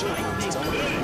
就不必多问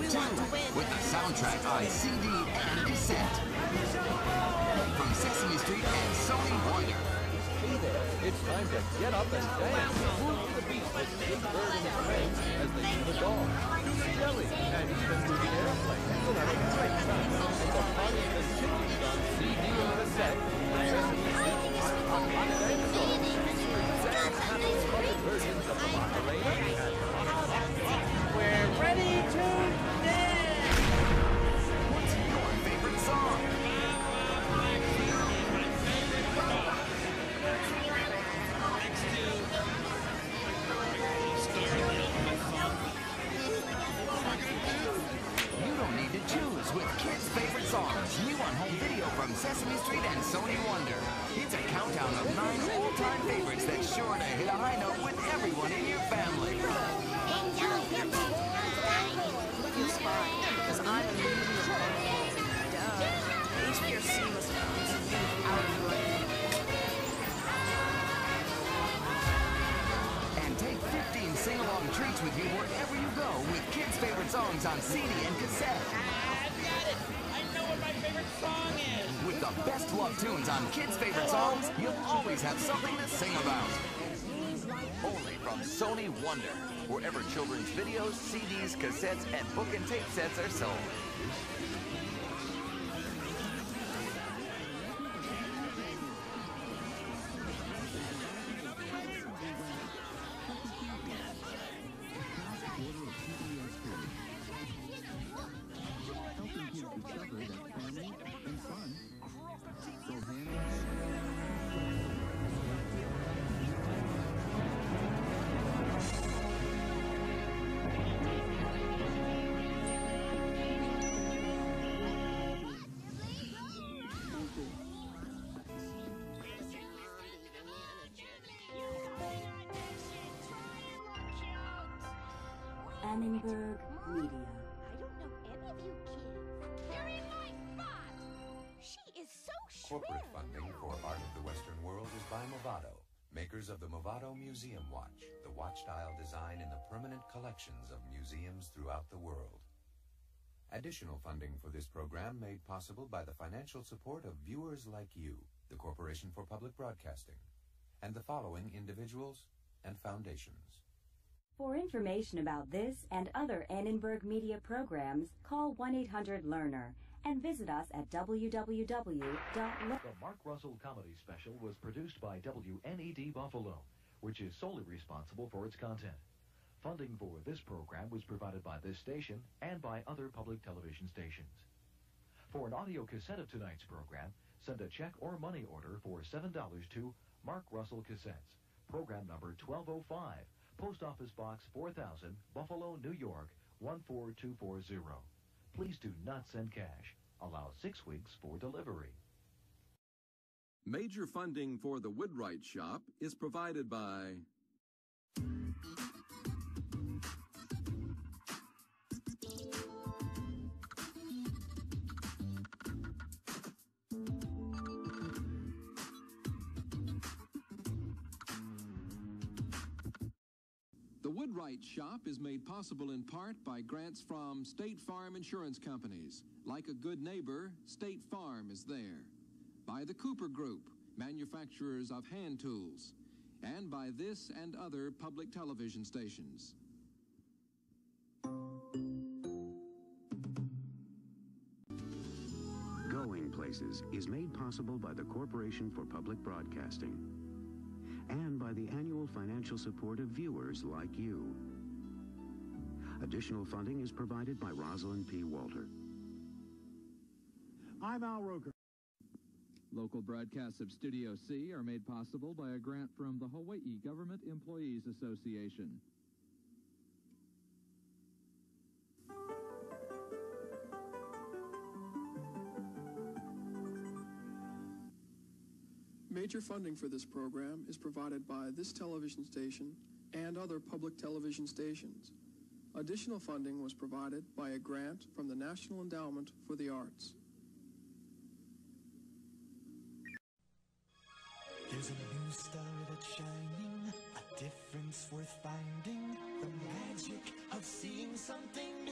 magic too, with the soundtrack on CD and cassette. From Sesame Street and Sony Wonder. Hey there, it's time to get up and dance. Move the beat with Big Bird and friends as they do the dog, do the jelly, and even do the airplane. It's a party continues on CD and cassette. From Sesame Street and Sony Wonder. It's a countdown of nine all-time favorites that's sure to hit a high note with everyone in your family. And take 15 sing-along treats with you wherever you go with kids' favorite songs on CD and cassette. Tunes on kids' favorite songs, you'll always have something to sing about. Only from Sony Wonder, wherever children's videos, CDs, cassettes, and book and tape sets are sold. Annenberg Media. I don't know any of you kids. They're in my spot. She is so shrill. Corporate funding for Art of the Western World is by Movado, makers of the Movado Museum Watch, the watch dial design in the permanent collections of museums throughout the world. Additional funding for this program made possible by the financial support of viewers like you, the Corporation for Public Broadcasting, and the following individuals and foundations. For information about this and other Annenberg Media programs, call 1-800-LEARNER and visit us at www. The Mark Russell Comedy Special was produced by WNED Buffalo, which is solely responsible for its content. Funding for this program was provided by this station and by other public television stations. For an audio cassette of tonight's program, send a check or money order for $7 to Mark Russell Cassettes, program number 1205, Post Office Box 4000, Buffalo, New York 14240. Please do not send cash. Allow six weeks for delivery. Major funding for the Woodwright Shop is provided by Woodwright Shop is made possible in part by grants from State Farm Insurance Companies. Like a good neighbor, State Farm is there. By the Cooper Group, manufacturers of hand tools. And by this and other public television stations. Going Places is made possible by the Corporation for Public Broadcasting and by the annual financial support of viewers like you. Additional funding is provided by Rosalind P. Walter. I'm Al Roker. Local broadcasts of Studio C are made possible by a grant from the Hawaii Government Employees Association. Major funding for this program is provided by this television station and other public television stations. Additional funding was provided by a grant from the National Endowment for the Arts. There's a new star that's shining, a difference worth finding. The magic of seeing something